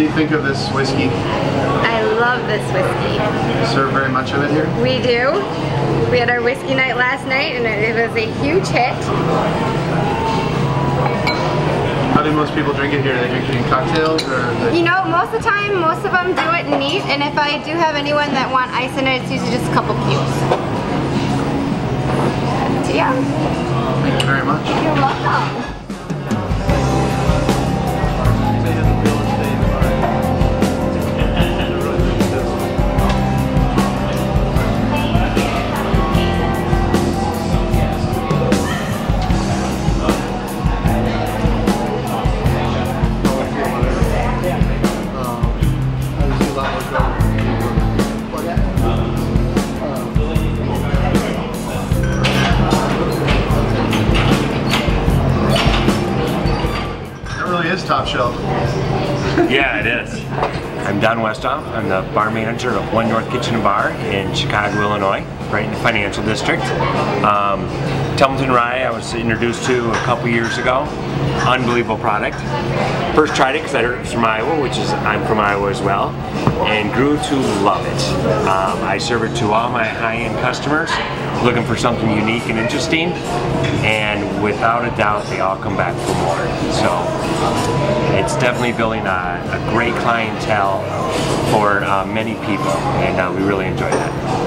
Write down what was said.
do you think of this whiskey? I love this whiskey. You serve very much of it here? We do. We had our whiskey night last night and it was a huge hit. How do most people drink it here? They drink it in cocktails or? You know, most of the time, most of them do it neat, and if I do have anyone that want ice in it, it's usually just a couple cubes. So yeah. Thank you very much. You're welcome. Top shelf. yeah, it is. I'm Don Westoff. I'm the bar manager of One North Kitchen and Bar in Chicago, Illinois, right in the financial district. Um, Templeton Rye I was introduced to a couple years ago. Unbelievable product. First tried it because I heard it was from Iowa, which is I'm from Iowa as well, and grew to love it. Um, I serve it to all my high-end customers looking for something unique and interesting, and without a doubt, they all come back for more. So it's definitely building a, a great clientele for uh, many people, and uh, we really enjoy that.